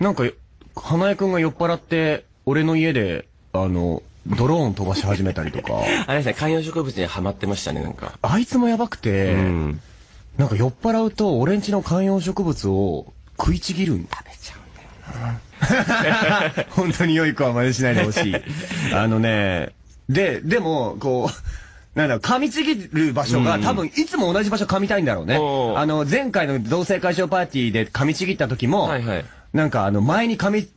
なんか、花江くんが酔っ払って、俺の家で、あの、ドローン飛ばし始めたりとか、あれですね、観葉植物にハマってましたね、なんか。あいつもやばくて、うん。なんか酔っ払うと、俺んちの観葉植物を食いちぎるんだ。食べちゃうんだよ。本当に良い子は真似しないでほしい。あのね、で、でも、こう、なんだ噛みちぎる場所が、多分、いつも同じ場所噛みたいんだろうねあの、前回の同性会場パーティーで噛みちぎった時も、はいはいなんかあの、前に噛み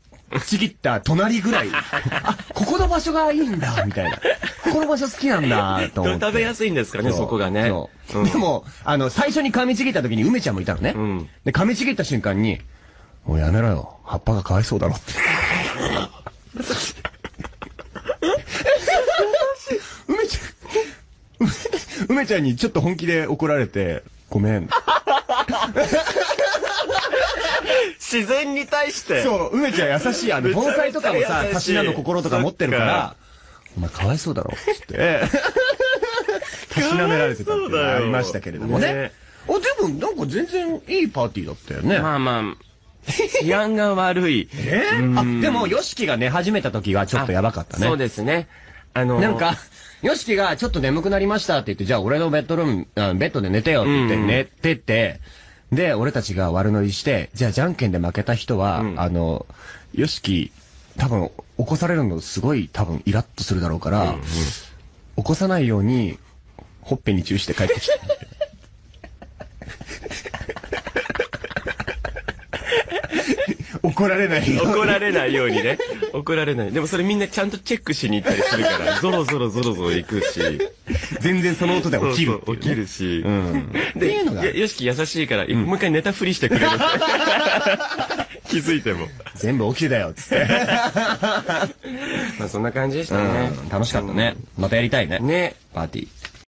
ちぎった隣ぐらい、あ、ここの場所がいいんだ、みたいな。ここの場所好きなんだ、と思って。食べやすいんですかね、そこがね。そううんでも、あの、最初に噛みちぎった時に梅ちゃんもいたのね。んで、噛みちぎった瞬間に、もうやめろよ。葉っぱがかわいそうだろって。梅ちゃん、梅梅ちゃんにちょっと本気で怒られて、ごめん。自然に対して。そう、梅ちゃん優しい。あの、盆栽とかもさ、たしなの心とか持ってるから、お前かわいそうだろ、つって。たしなめられてたっていうのがありましたけれどもね。ねあ、でも、なんか全然いいパーティーだったよね。まあまあ、治安が悪い。え？ーあ、でも、ヨシキが寝始めた時がちょっとやばかったね。そうですね。あの、なんか、ヨシキがちょっと眠くなりましたって言って、じゃあ俺のベッドルーム、あベッドで寝てよって言ってうん寝てて、で、俺たちが悪乗りして、じゃあじゃんけんで負けた人は、んあの、ヨシキ、多分、起こされるのすごい多分イラッとするだろうから、起こさないように、ほっぺにチューして帰ってきた。怒られないように怒られないようにね。怒られない。でもそれみんなちゃんとチェックしに行ったりするから、ゾロゾロゾロゾロ行くし。全然その音で起きるそうそう起きるし。うん。っていうのがで、よよしき優しいから、もう一回寝たふりしてくれる。気づいても。全部起きてたよ、つって。まあそんな感じでしたね。うん楽しかったね。またやりたいね。ね。パーティー。